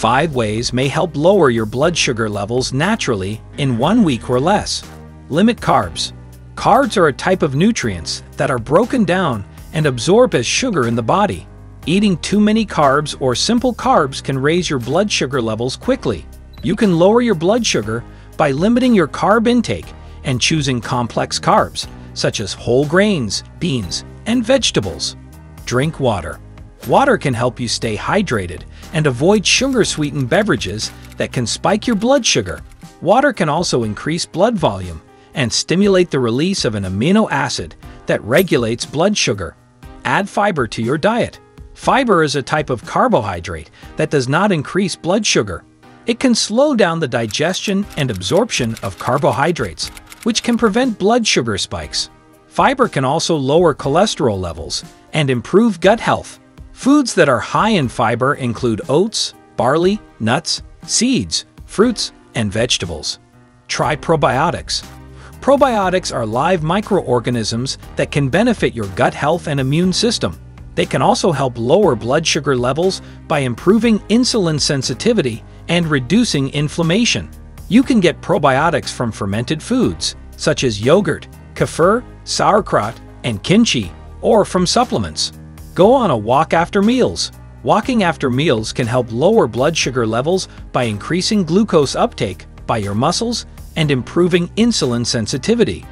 Five ways may help lower your blood sugar levels naturally in one week or less. Limit carbs. Carbs are a type of nutrients that are broken down and absorb as sugar in the body. Eating too many carbs or simple carbs can raise your blood sugar levels quickly. You can lower your blood sugar by limiting your carb intake and choosing complex carbs, such as whole grains, beans, and vegetables. Drink water. Water can help you stay hydrated and avoid sugar-sweetened beverages that can spike your blood sugar. Water can also increase blood volume and stimulate the release of an amino acid that regulates blood sugar. Add fiber to your diet. Fiber is a type of carbohydrate that does not increase blood sugar. It can slow down the digestion and absorption of carbohydrates, which can prevent blood sugar spikes. Fiber can also lower cholesterol levels and improve gut health. Foods that are high in fiber include oats, barley, nuts, seeds, fruits, and vegetables. Try probiotics. Probiotics are live microorganisms that can benefit your gut health and immune system. They can also help lower blood sugar levels by improving insulin sensitivity and reducing inflammation. You can get probiotics from fermented foods, such as yogurt, kefir, sauerkraut, and kimchi, or from supplements. Go on a walk after meals. Walking after meals can help lower blood sugar levels by increasing glucose uptake by your muscles and improving insulin sensitivity.